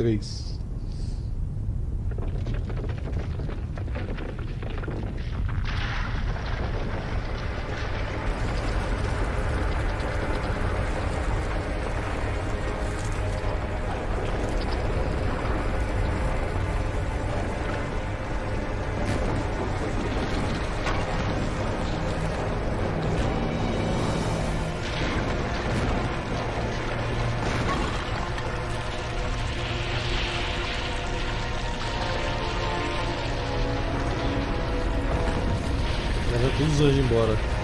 3. Todos os anjos embora.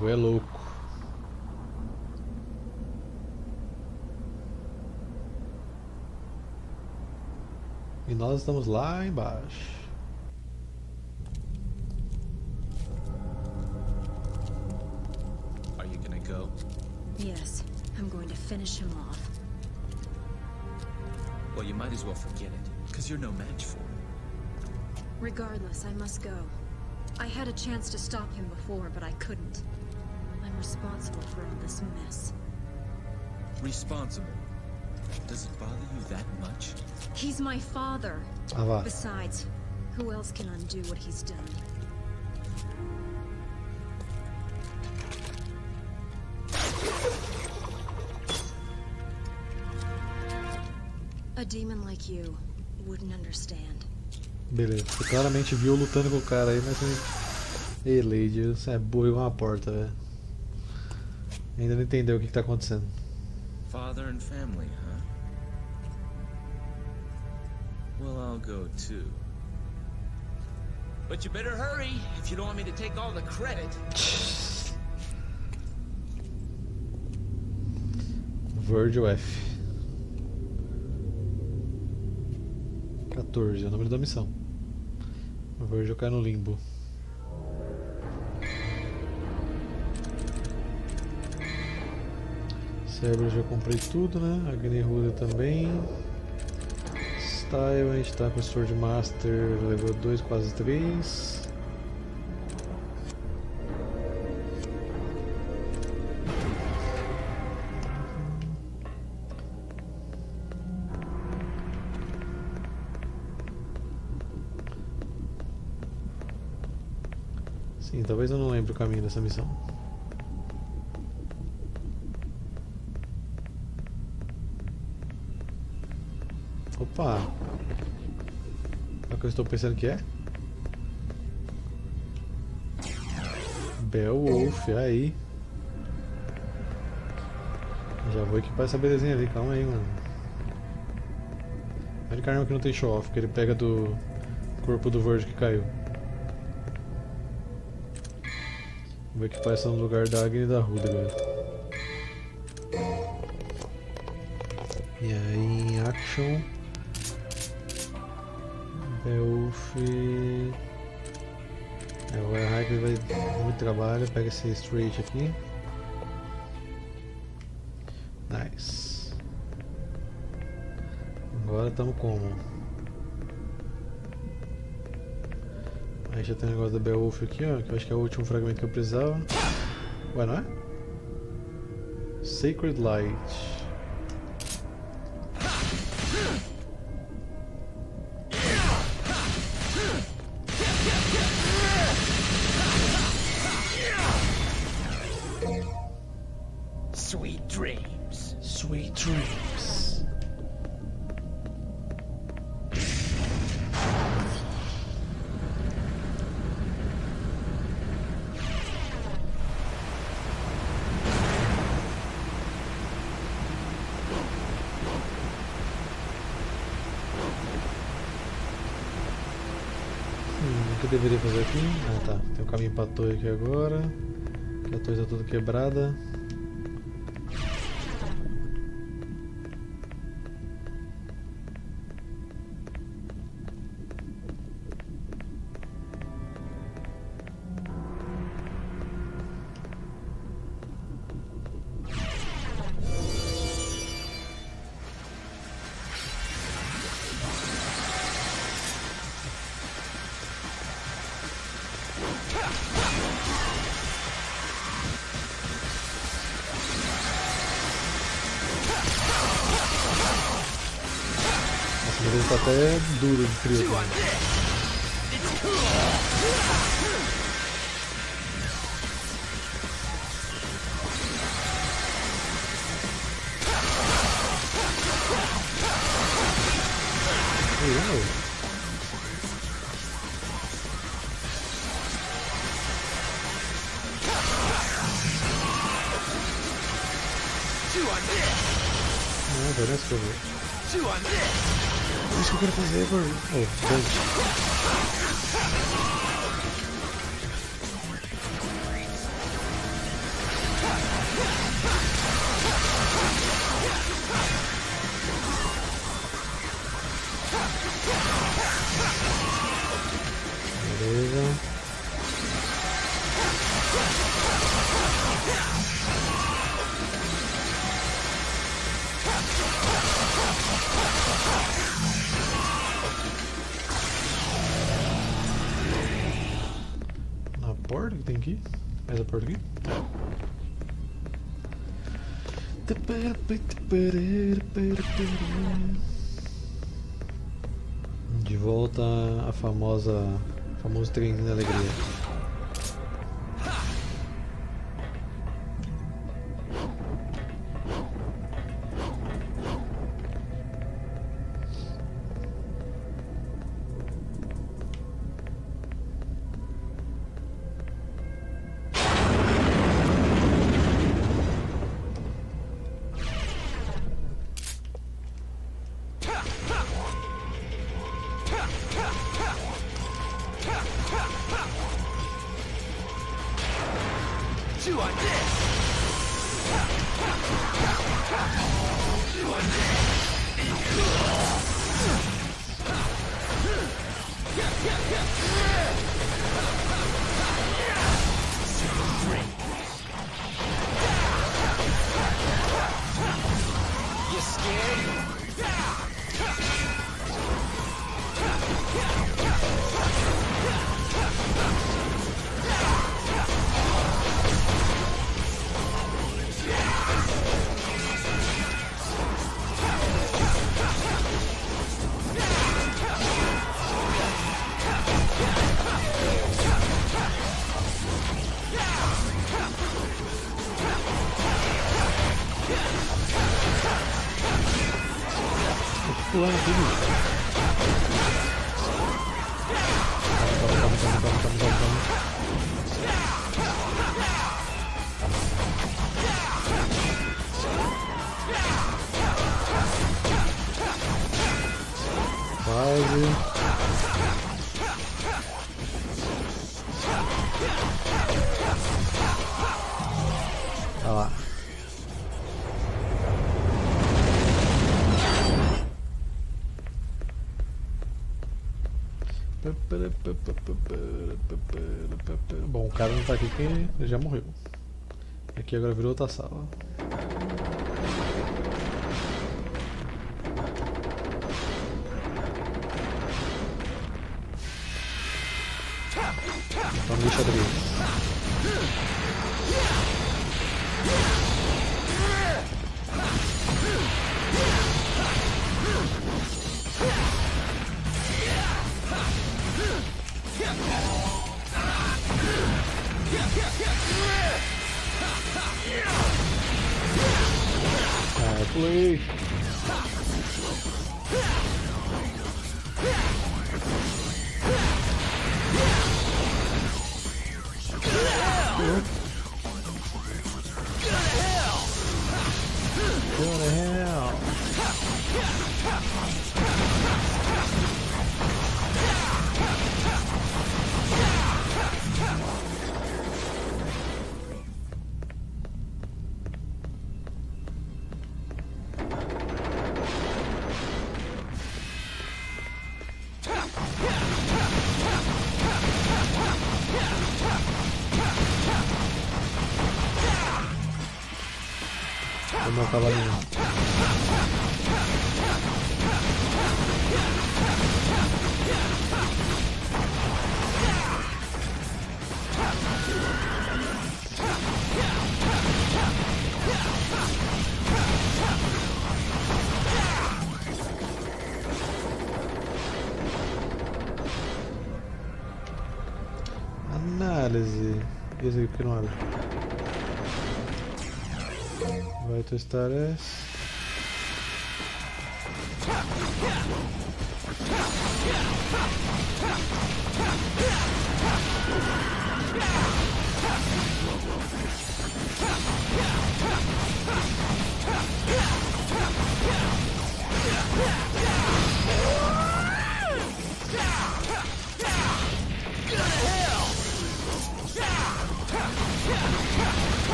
Bagulho é louco. E nós estamos lá embaixo. Are you gonna go? Yes, I'm going to finish him off. Well, you might as well forget it, because you're no match for him. Regardless, I must go. I had a chance to stop him before, but I couldn't. I'm responsible for all this mess. Responsible. Does it bother you that much? He's my father. Ah vá. Besides, who else can undo what he's done? A demon like you wouldn't understand. Beleza. Você claramente viu lutando com o cara aí, mas. Ei, Lady, você é burro igual uma porta, velho. Ainda não entendeu o que, que tá acontecendo. Father and family, huh? Well, I'll go too. But you better hurry if you don't want me to take all the credit. Virgil F. 14 é o número da missão. Virgil cai no limbo. Cérebro já comprei tudo, né? Agni Ruda também. Style, a gente tá com Sword Master level 2, quase 3. Sim, talvez eu não lembre o caminho dessa missão. Opa! É o que eu estou pensando que é? Beowulf, aí. Já vou equipar essa belezinha ali, calma aí, mano. Olha caramba que não tem show off, que ele pega do corpo do Verge que caiu. Vou equipar essa no lugar da Agni e da Ruda agora. E aí action. Beowulf. É, o Airhike vai dar muito trabalho. Pega esse straight aqui. Nice. Agora estamos como? Aí já tem o negócio da Beowulf aqui, ó, que eu acho que é o último fragmento que eu precisava. Ué, não é? Sacred Light. Dreams. Sweet Dreams. Hum, o que eu deveria fazer aqui? Ah tá, tem um caminho pra torre aqui agora. Que a torre tá toda quebrada. Mas ele tá até duro de frio. Também. Uau. Ah, vai nessa que eu vou. É isso que eu quero fazer. Oh, dante. Beleza. Porta que tem aqui? Mais a porta aqui? De volta a famosa famoso treininho da alegria. Pulando tudo. Calma. Quase. Bom, o cara não tá aqui porque ele já morreu. Aqui agora virou outra sala. Vamos deixar dele. Ah, eu pulei. Go to hell. O cavalinho. Análise. Esse aqui porque não abre? Vai testar essa.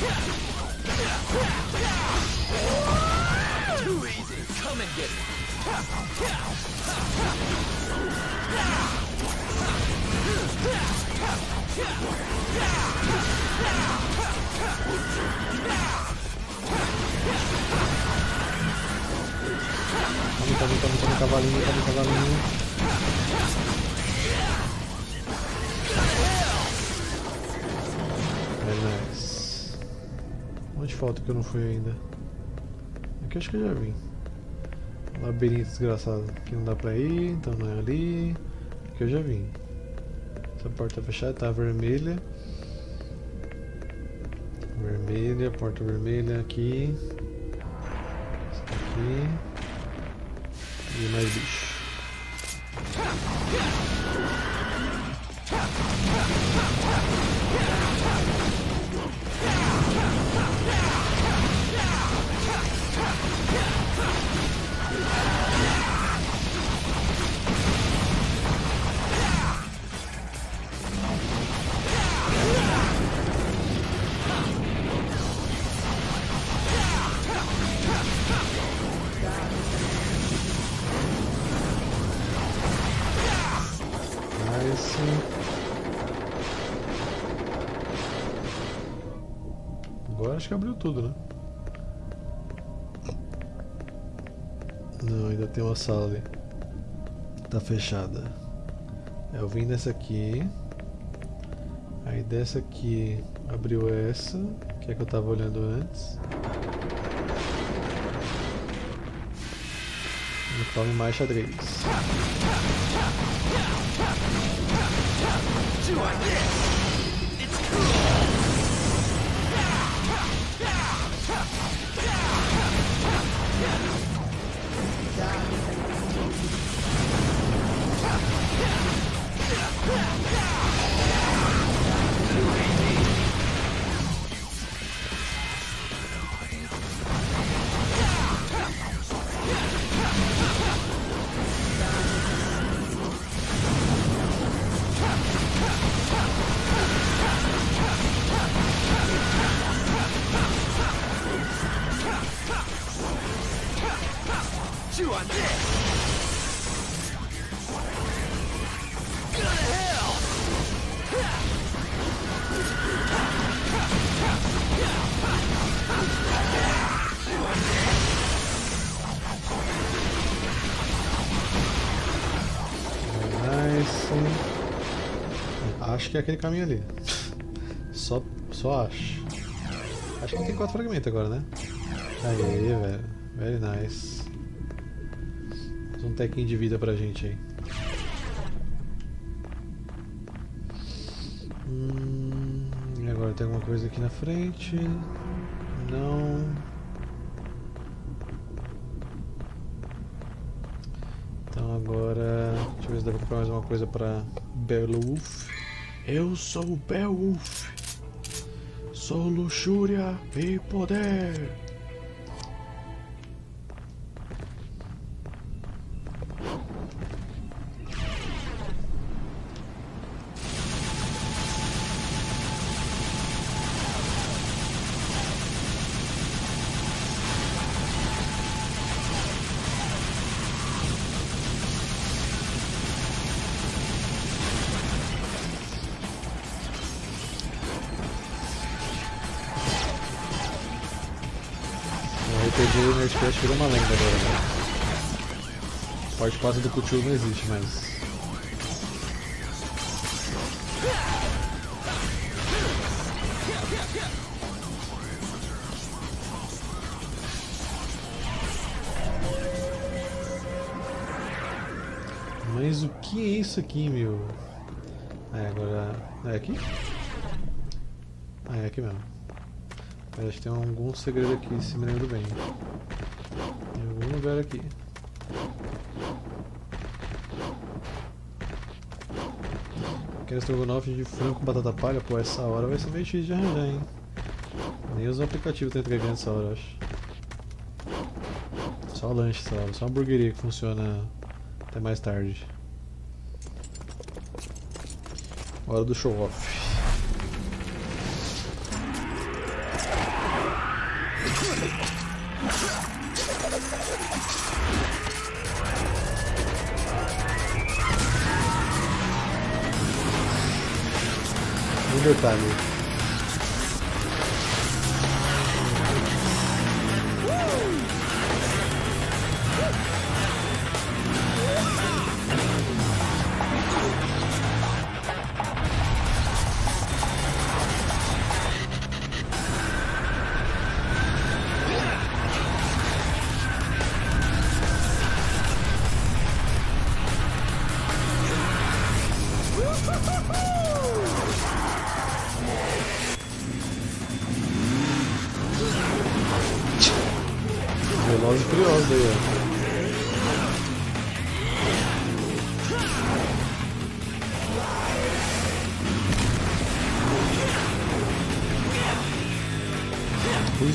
Dari Very nice. Onde falta que eu não fui ainda? Aqui eu acho que eu já vim. Labirinto desgraçado. Aqui não dá pra ir, então não é ali. Aqui eu já vim. Essa porta tá fechada, tá vermelha. Vermelha, porta vermelha aqui. Essa aqui. E mais bicho. Acho que abriu tudo, né? Não, ainda tem uma sala ali. Tá fechada. Eu vim dessa aqui. Aí dessa aqui abriu essa, que é que eu tava olhando antes. E tome mais xadrez. Chew Acho que é aquele caminho ali. Só, só acho. Acho que tem quatro fragmentos agora, né? Aí, velho. Very nice. Mais um tequinho de vida pra gente aí. Hum, e agora tem alguma coisa aqui na frente? Não. Então agora. Deixa eu ver se dá pra comprar mais uma coisa pra Beowulf. Eu sou Beowulf. Sou luxúria e poder. O Nerdcast virou uma lenda agora, né? Parte 4 do Cthulhu não existe mais. Mas o que é isso aqui, meu? É, agora... É aqui? Ah, é aqui mesmo. Parece que tem algum segredo aqui, se me lembro bem. Em algum lugar aqui. Quero estrogonofe de frango com batata palha? Pô, essa hora vai ser meio difícil de arranjar, hein? Nem os aplicativos estão entregando essa hora, acho. Só lanche só uma hamburgueria que funciona até mais tarde. Hora do show off. Um detalhe.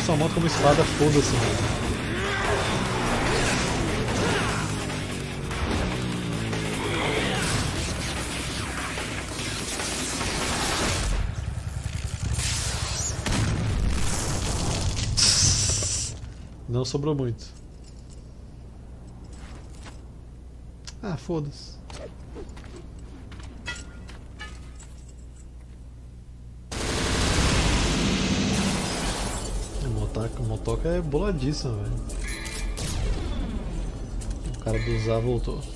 Sua moto como espada, foda-se. Não sobrou muito. Ah, foda-se. Motoca, a motoca é boladíssima, velho. O cara do Zá voltou.